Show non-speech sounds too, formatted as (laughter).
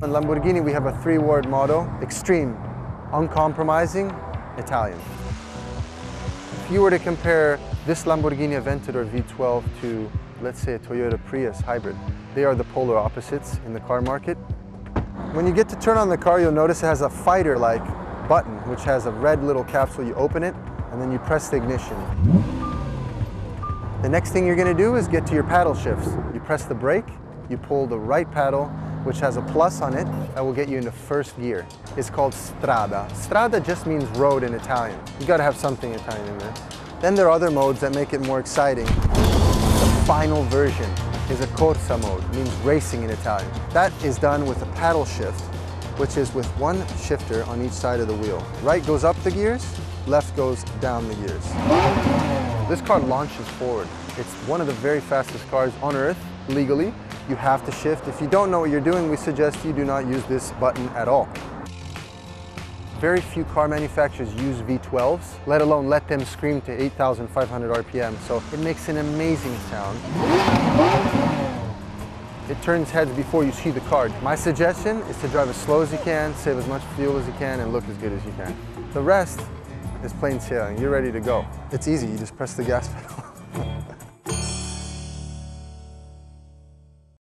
In Lamborghini, we have a three-word motto, extreme, uncompromising, Italian. If you were to compare this Lamborghini Aventador V12 to, let's say, a Toyota Prius hybrid, they are the polar opposites in the car market. When you get to turn on the car, you'll notice it has a fighter-like button, which has a red little capsule. You open it, and then you press the ignition. The next thing you're gonna do is get to your paddle shifts. You press the brake, you pull the right paddle, which has a plus on it, that will get you into first gear. It's called strada. Strada just means road in Italian. You gotta have something Italian in there. Then there are other modes that make it more exciting. The final version is a corsa mode, means racing in Italian. That is done with a paddle shift, which is with one shifter on each side of the wheel. Right goes up the gears, left goes down the gears. This car launches forward. It's one of the very fastest cars on earth, legally. You have to shift. If you don't know what you're doing, we suggest you do not use this button at all. Very few car manufacturers use V12s, let alone let them scream to 8,500 RPM, so it makes an amazing sound. It turns heads before you see the car. My suggestion is to drive as slow as you can, save as much fuel as you can, and look as good as you can. The rest is plain sailing. You're ready to go. It's easy, you just press the gas pedal. (laughs)